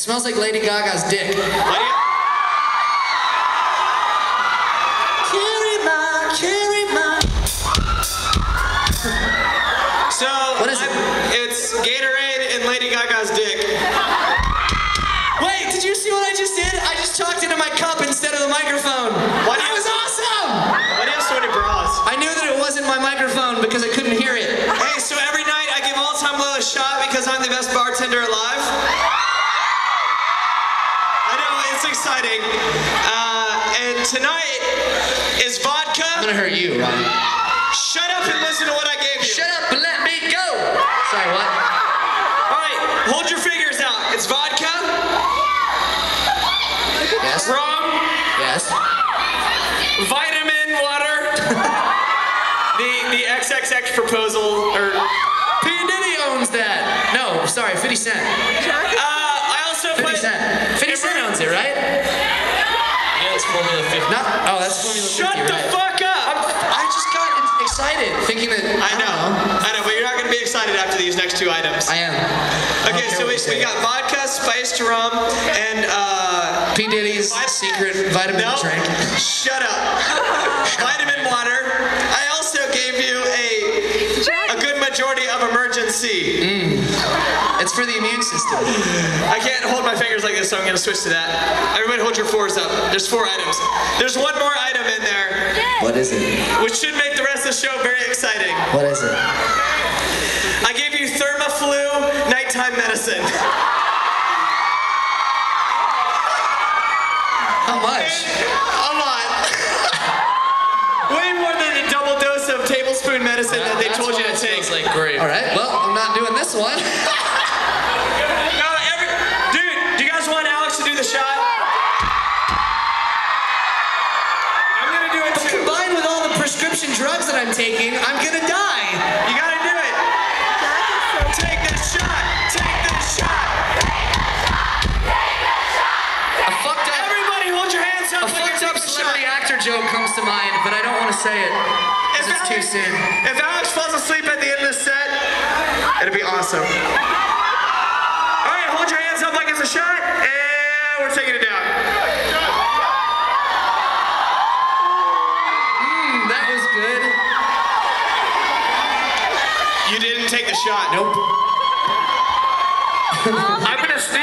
It smells like Lady Gaga's dick. Carry my, carry my. So What is it? I'm- It's Gatorade and Lady Gaga's dick. Wait, did you see what I just did? I just talked into my cup instead of the microphone. Why do that you- was awesome! Why do you have so many bras? I knew that it wasn't my microphone because I couldn't hear it. Hey, so every night I give All Time Low a shot because I'm the best bartender alive. Exciting. Uh, and tonight is vodka. I'm gonna hurt you, Ronnie. Shut up and listen to what I gave you. Shut up and let me go! Sorry, what? All right, hold your fingers out. It's vodka, Yes? rum, Yes? vitamin water, the the XXX proposal, or P. Diddy owns that. No, sorry, 50 Cent. 50. Not, oh, that's Formula 50, Shut the right? fuck up! i'm just got excited thinking that. I don't know, I know, but you're not gonna be excited after these next two items. I am. Okay, so we, we got vodka, spiced rum, and uh. P. Diddy's secret vitamin no, drink. Shut up. Vitamin water. I also gave you a a good majority of Emergen-C. It's for the immune system. I can't hold my fingers like this, so I'm gonna switch to that. Everybody hold your fours up. There's four items. There's one more item in there, What is it? which should make the rest of the show very exciting. What is it? I gave you Theraflu nighttime medicine. How much? A lot. Way more than a double dose of tablespoon medicine that they told you to take. like grape. All right. Well, I'm not doing this one. drugs that I'm taking, I'm gonna die. You gotta do it. Take this shot. Take this shot. A fucked up, Everybody, hold your hands up. a like fucked up celebrity shot. actor joke comes to mind, but I don't want to say it because it's too soon. If Alex falls asleep at the end of the set, it'd be awesome. All right, hold your hands up like it's a shot, and we're taking it down. Take the shot. Nope. I'm gonna sneak